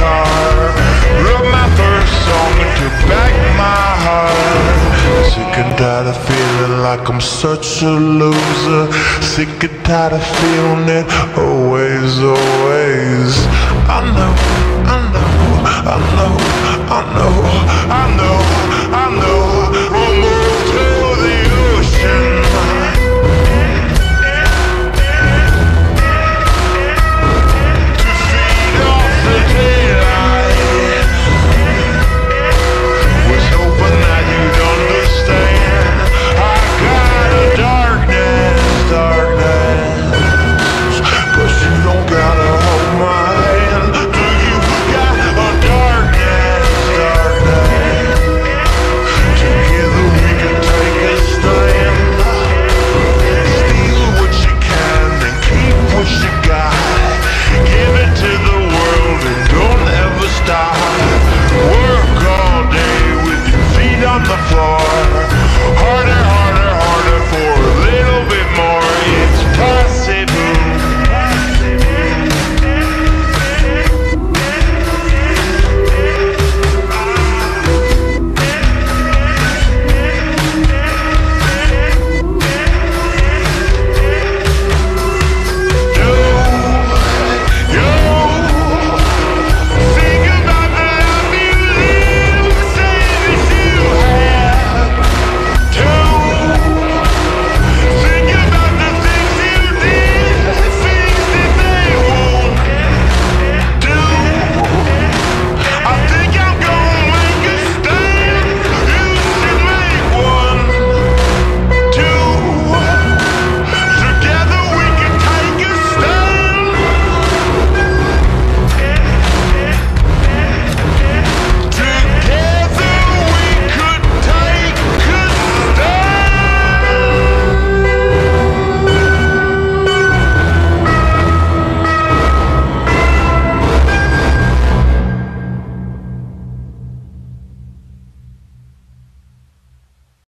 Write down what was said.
car. Rub my thirst on me to back my heart. Sick and tired of feeling like I'm such a loser. Sick and tired of feeling it always, always. I know, I know, I know, I know, I know, I know.